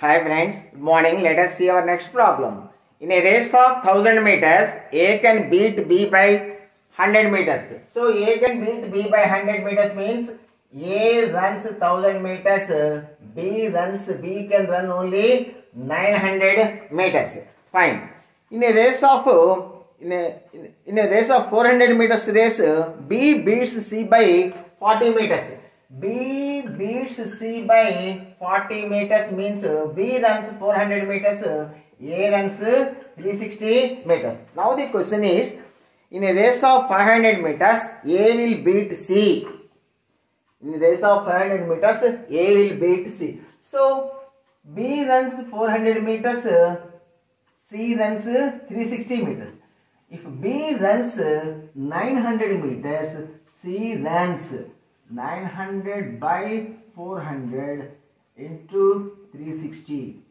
Hi friends, good morning. Let us see our next problem. In a race of 1000 meters, A can beat B by 100 meters. So A can beat B by 100 meters means A runs 1000 meters, B runs, B can run only 900 meters. Fine. In a race of in a, in, a race of 400 meters race, B beats C by 40 meters. B beats C by 40 meters means B runs 400 meters, A runs uh, 360 meters. Now the question is, in a race of 500 meters, A will beat C. In a race of 500 meters, A will beat C. So, B runs 400 meters, C runs uh, 360 meters. If B runs uh, 900 meters, C runs 900 by 400 into 360.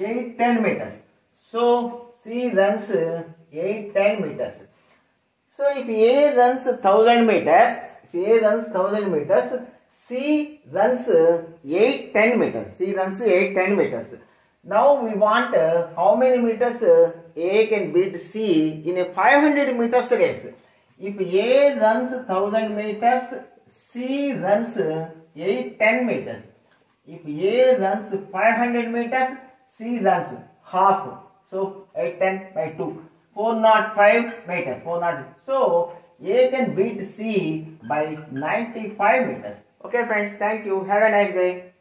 Eight ten meters. So C runs eight ten meters. So if A runs thousand meters, if A runs thousand meters, C runs eight ten meters. C runs eight ten meters. Now we want uh, how many meters uh, A can beat C in a 500 meters race. If A runs 1000 meters, C runs uh, 8 10 meters. If A runs 500 meters, C runs half. So 8 10 by 2. 405 meters. 405. So A can beat C by 95 meters. Okay friends, thank you. Have a nice day.